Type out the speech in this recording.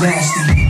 nasty.